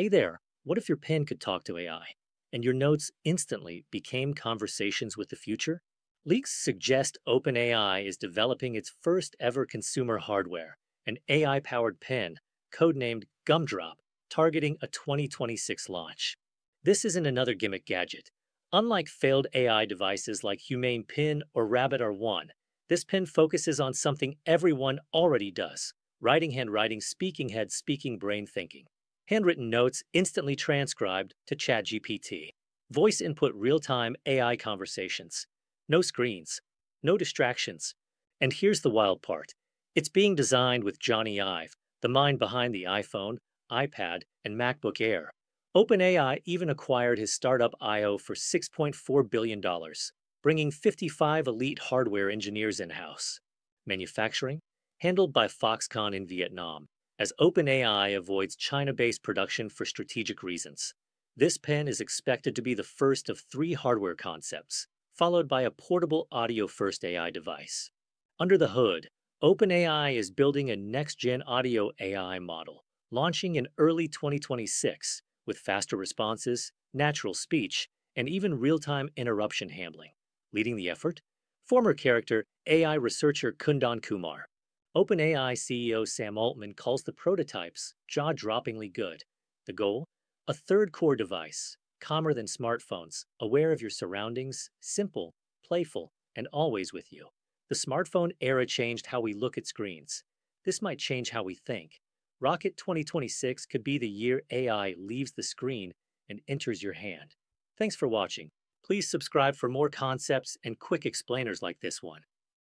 Hey there, what if your pen could talk to AI and your notes instantly became conversations with the future? Leaks suggest OpenAI is developing its first ever consumer hardware, an AI powered pen, codenamed Gumdrop, targeting a 2026 launch. This isn't another gimmick gadget. Unlike failed AI devices like Humane Pin or Rabbit R1, this pen focuses on something everyone already does writing, handwriting, speaking head, speaking brain thinking. Handwritten notes instantly transcribed to ChatGPT. Voice input real time AI conversations. No screens, no distractions. And here's the wild part it's being designed with Jony Ive, the mind behind the iPhone, iPad, and MacBook Air. OpenAI even acquired his startup IO for $6.4 billion, bringing 55 elite hardware engineers in house. Manufacturing, handled by Foxconn in Vietnam, as OpenAI avoids China based production for strategic reasons. This pen is expected to be the first of three hardware concepts, followed by a portable audio first AI device. Under the hood, OpenAI is building a next gen audio AI model, launching in early 2026 with faster responses, natural speech, and even real time interruption handling. Leading the effort? Former character AI researcher Kundan Kumar. OpenAI CEO Sam Altman calls the prototypes jaw droppingly good. The goal? A third core device, calmer than smartphones, aware of your surroundings, simple, playful, and always with you. The smartphone era changed how we look at screens. This might change how we think. Rocket 2026 could be the year AI leaves the screen and enters your hand. Thanks for watching. Please subscribe for more concepts and quick explainers like this one.